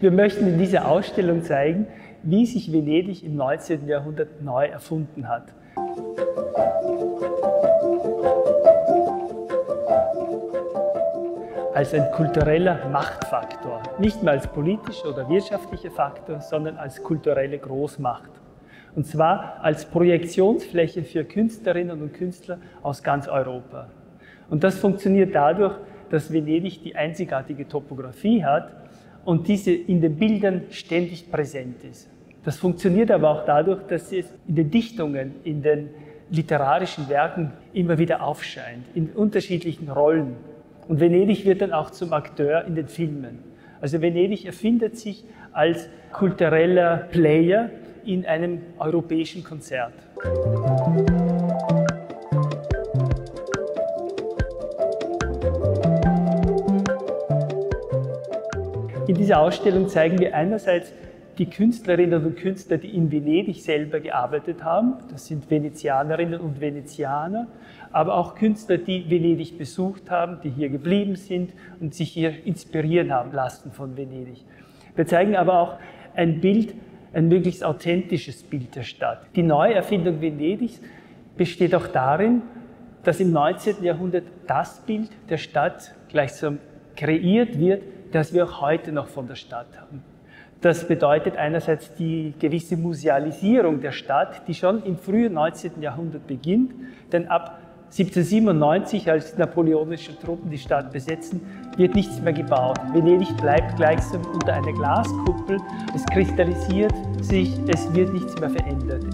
Wir möchten in dieser Ausstellung zeigen, wie sich Venedig im 19. Jahrhundert neu erfunden hat. Als ein kultureller Machtfaktor, nicht mehr als politischer oder wirtschaftlicher Faktor, sondern als kulturelle Großmacht. Und zwar als Projektionsfläche für Künstlerinnen und Künstler aus ganz Europa. Und das funktioniert dadurch, dass Venedig die einzigartige Topographie hat und diese in den Bildern ständig präsent ist. Das funktioniert aber auch dadurch, dass es in den Dichtungen, in den literarischen Werken immer wieder aufscheint, in unterschiedlichen Rollen. Und Venedig wird dann auch zum Akteur in den Filmen. Also Venedig erfindet sich als kultureller Player in einem europäischen Konzert. In dieser Ausstellung zeigen wir einerseits die Künstlerinnen und Künstler, die in Venedig selber gearbeitet haben. Das sind Venezianerinnen und Venezianer, aber auch Künstler, die Venedig besucht haben, die hier geblieben sind und sich hier inspirieren haben lassen von Venedig. Wir zeigen aber auch ein Bild, ein möglichst authentisches Bild der Stadt. Die Neuerfindung Venedigs besteht auch darin, dass im 19. Jahrhundert das Bild der Stadt gleichsam kreiert wird, das wir auch heute noch von der Stadt haben. Das bedeutet einerseits die gewisse Musealisierung der Stadt, die schon im frühen 19. Jahrhundert beginnt, denn ab 1797, als napoleonische Truppen die Stadt besetzen, wird nichts mehr gebaut. Venedig bleibt gleichsam unter einer Glaskuppel, es kristallisiert sich, es wird nichts mehr verändert.